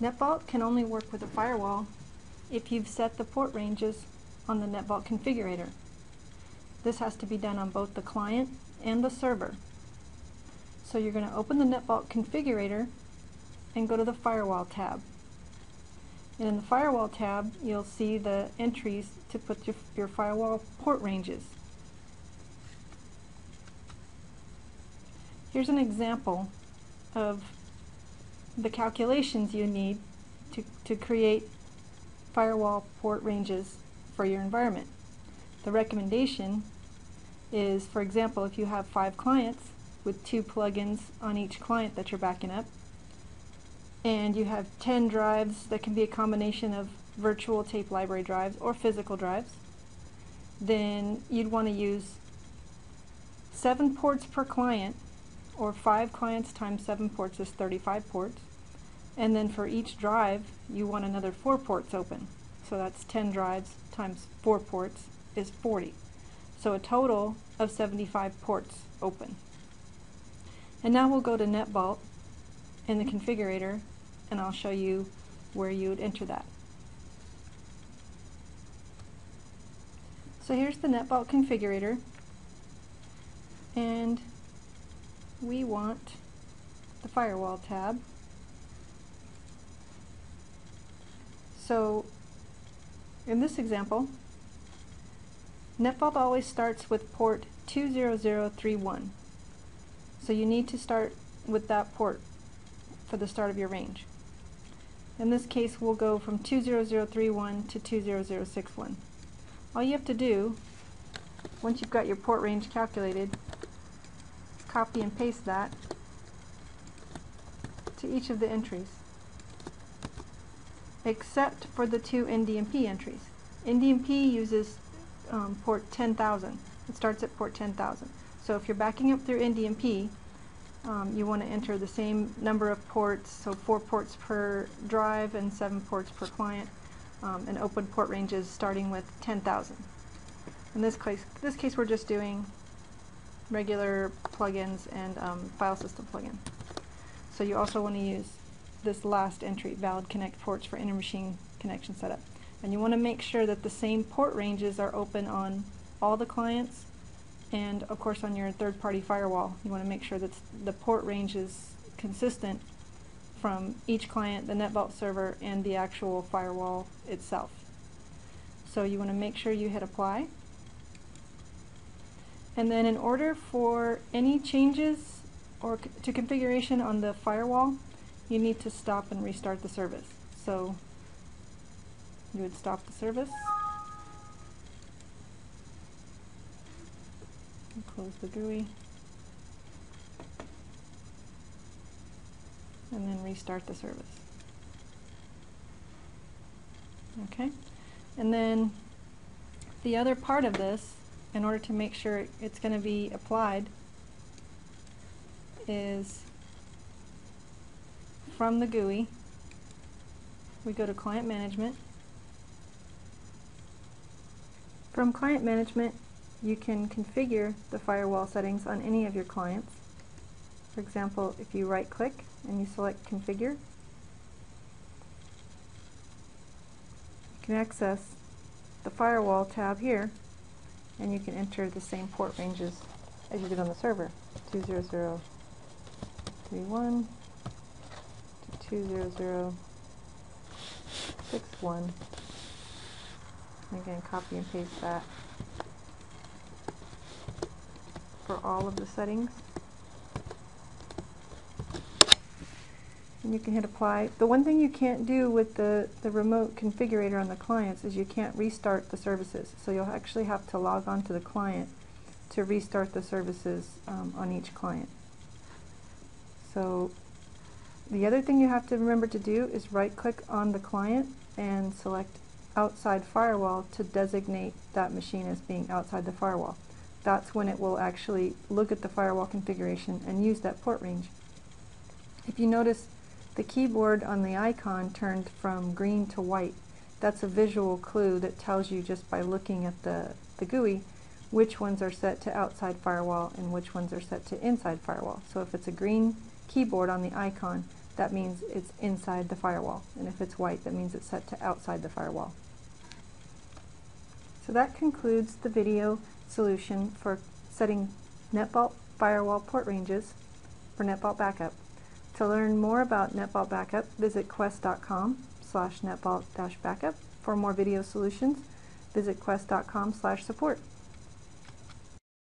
NetVault can only work with a firewall if you've set the port ranges on the NetVault configurator. This has to be done on both the client and the server. So you're going to open the NetVault configurator and go to the Firewall tab. And in the Firewall tab, you'll see the entries to put your, your firewall port ranges. Here's an example of the calculations you need to, to create firewall port ranges for your environment. The recommendation is, for example, if you have five clients with two plugins on each client that you're backing up, and you have 10 drives that can be a combination of virtual tape library drives or physical drives, then you'd want to use seven ports per client, or five clients times seven ports is 35 ports, and then for each drive, you want another four ports open. So that's 10 drives times four ports is 40. So a total of 75 ports open. And now we'll go to NetVault in the configurator and I'll show you where you would enter that. So here's the NetVault configurator and we want the firewall tab So in this example, NetVault always starts with port 20031. So you need to start with that port for the start of your range. In this case, we'll go from 20031 to 20061. All you have to do, once you've got your port range calculated, copy and paste that to each of the entries except for the two NDMP entries. NDMP uses um, port 10,000. It starts at port 10,000. So if you're backing up through NDMP, um, you want to enter the same number of ports, so four ports per drive and seven ports per client, um, and open port ranges starting with 10,000. In this case, this case we're just doing regular plugins and um, file system plugin. So you also want to use this last entry, valid connect ports for inter-machine connection setup. And you want to make sure that the same port ranges are open on all the clients and of course on your third-party firewall. You want to make sure that the port range is consistent from each client, the NetVault server, and the actual firewall itself. So you want to make sure you hit apply. And then in order for any changes or to configuration on the firewall, you need to stop and restart the service. So you would stop the service, close the GUI, and then restart the service. Okay, and then the other part of this, in order to make sure it's going to be applied, is from the GUI, we go to Client Management. From Client Management, you can configure the firewall settings on any of your clients. For example, if you right-click and you select Configure, you can access the Firewall tab here, and you can enter the same port ranges as you did on the server, 20031, 20061. Again, copy and paste that for all of the settings. And you can hit apply. The one thing you can't do with the, the remote configurator on the clients is you can't restart the services. So you'll actually have to log on to the client to restart the services um, on each client. So the other thing you have to remember to do is right click on the client and select outside firewall to designate that machine as being outside the firewall. That's when it will actually look at the firewall configuration and use that port range. If you notice the keyboard on the icon turned from green to white, that's a visual clue that tells you just by looking at the, the GUI which ones are set to outside firewall and which ones are set to inside firewall. So if it's a green keyboard on the icon, that means it's inside the firewall. And if it's white, that means it's set to outside the firewall. So that concludes the video solution for setting NetVault firewall port ranges for NetVault Backup. To learn more about NetVault Backup, visit quest.com slash netvault-backup. For more video solutions, visit quest.com slash support.